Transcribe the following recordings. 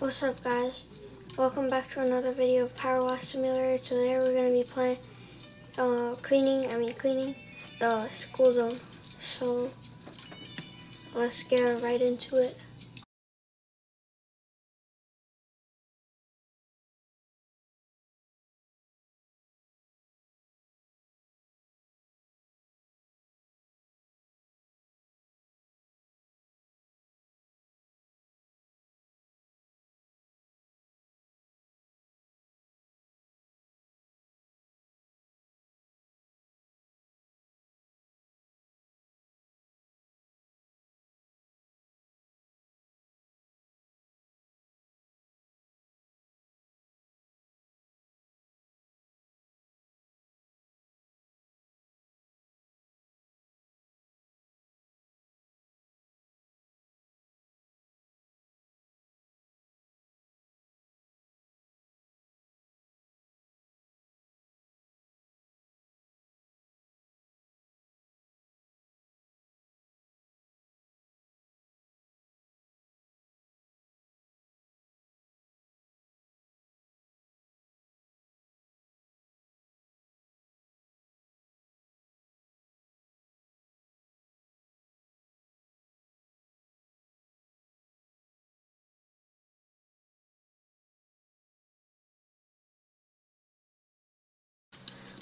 What's up guys? Welcome back to another video of Power Wash Simulator. Today we're going to be playing, uh, cleaning, I mean cleaning the school zone. So, let's get right into it.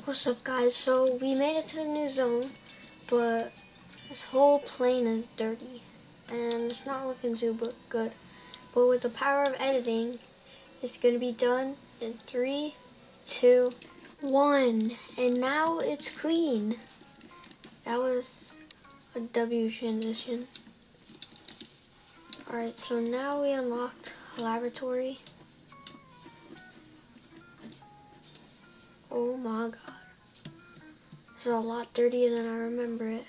What's up guys? So, we made it to the new zone, but this whole plane is dirty, and it's not looking too good. But with the power of editing, it's going to be done in three, two, one, and now it's clean. That was a W transition. Alright, so now we unlocked laboratory. Oh my god. It's a lot dirtier than I remember it.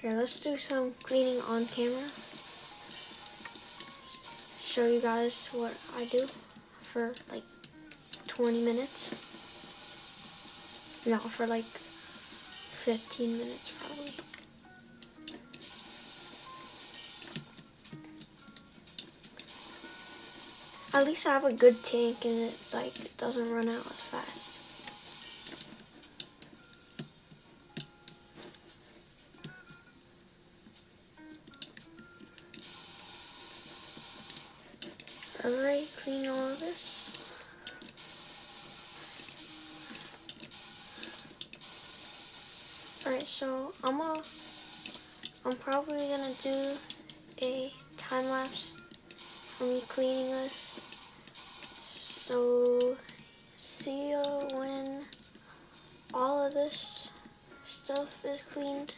Here, let's do some cleaning on camera. Show you guys what I do for like 20 minutes. No, for like 15 minutes probably. At least I have a good tank and it's like it doesn't run out as fast. So I'm a, I'm probably gonna do a time lapse of me cleaning this. So see you when all of this stuff is cleaned.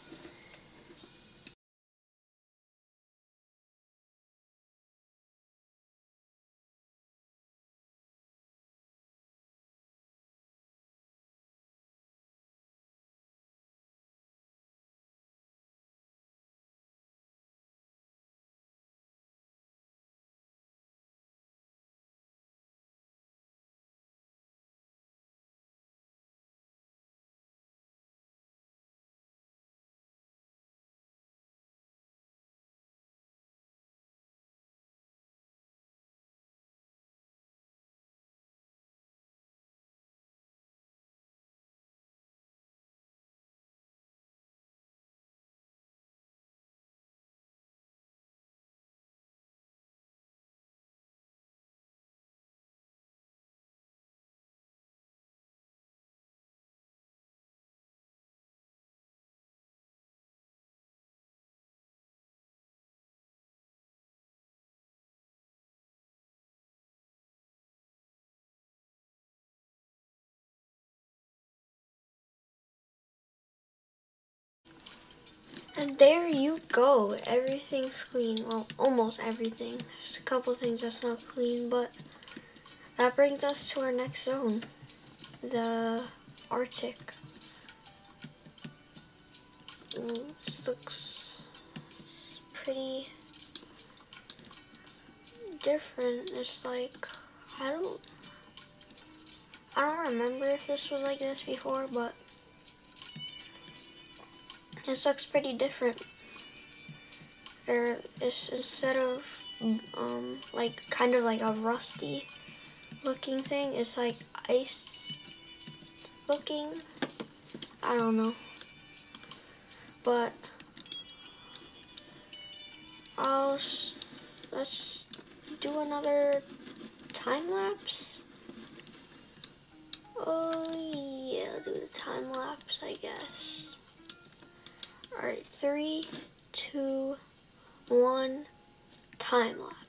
And there you go. Everything's clean. Well, almost everything. There's a couple things that's not clean, but that brings us to our next zone. The Arctic. this looks pretty different. It's like, I don't, I don't remember if this was like this before, but this looks pretty different. There is, instead of um, like kind of like a rusty looking thing. It's like ice looking. I don't know. But I'll let's do another time lapse. Oh yeah, do the time lapse, I guess. All right, three, two, one, time lapse.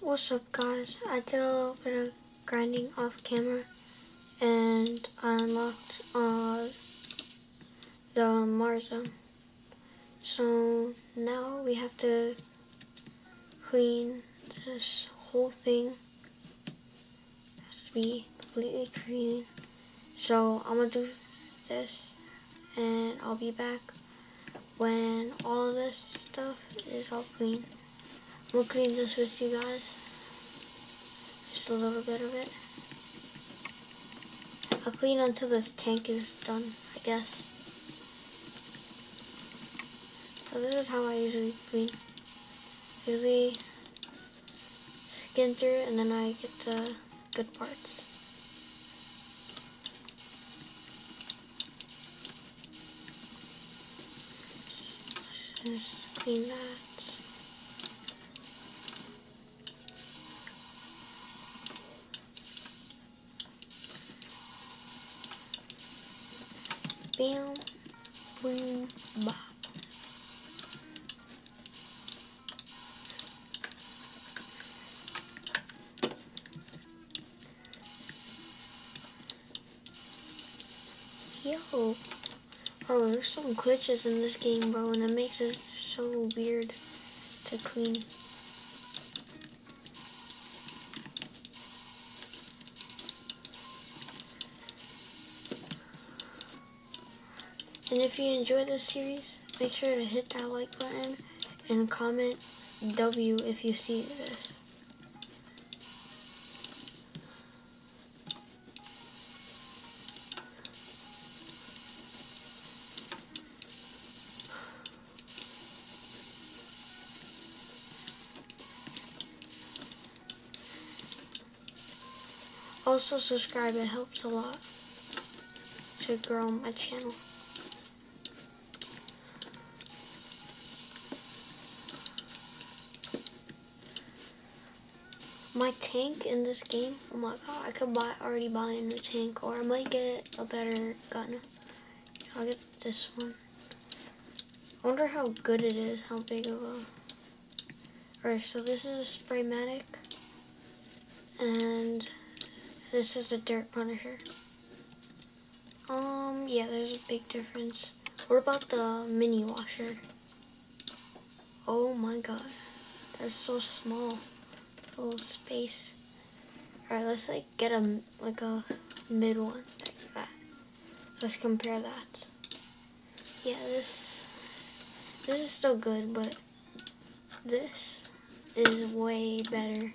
What's up guys? I did a little bit of grinding off camera and I unlocked uh, the Mars zone. So now we have to clean this whole thing. It has to be completely clean. So I'm gonna do this and I'll be back when all this stuff is all clean. We'll clean this with you guys. Just a little bit of it. I'll clean until this tank is done, I guess. So this is how I usually clean. Usually skin through and then I get the good parts. Just clean that. Bam, boom, bop. Yo, bro, there's some glitches in this game, bro, and it makes it so weird to clean. If you enjoyed this series, make sure to hit that like button and comment W if you see this. Also subscribe, it helps a lot to grow my channel. My tank in this game, oh my god, I could buy already buy a new tank or I might get a better gun. I'll get this one. I wonder how good it is, how big of a... Alright, so this is a Spraymatic. And this is a Dirt Punisher. Um, yeah, there's a big difference. What about the mini washer? Oh my god. That's so small. Little space. Alright, let's like get a like a mid one like that. Let's compare that. Yeah, this this is still good, but this is way better.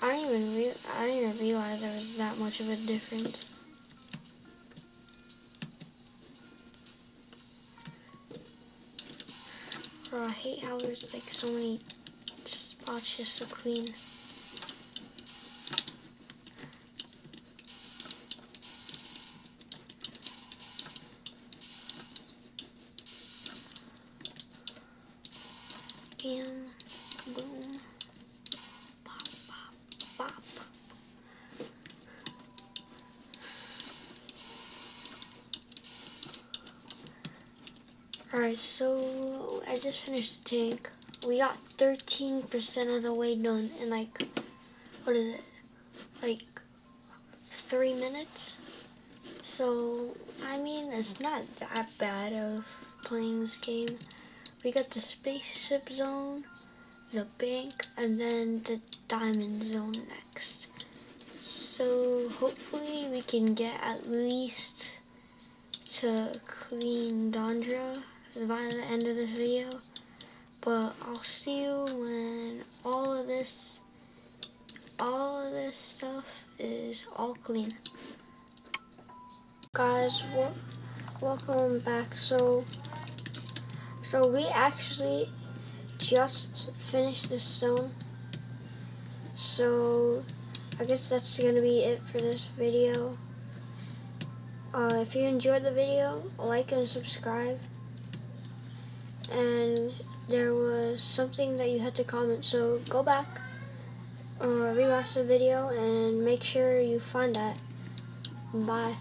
I didn't even re I didn't even realize there was that much of a difference. I hate how there's like so many spots just to clean. And Alright, so I just finished the tank. We got 13% of the way done in like, what is it? Like three minutes? So, I mean, it's not that bad of playing this game. We got the spaceship zone, the bank, and then the diamond zone next. So hopefully we can get at least to clean Dondra by the end of this video. But I'll see you when all of this, all of this stuff is all clean. Guys, wel welcome back. So so we actually just finished this zone. So I guess that's going to be it for this video. Uh, if you enjoyed the video, like and subscribe. And there was something that you had to comment, so go back, uh, rewatch the video, and make sure you find that. Bye.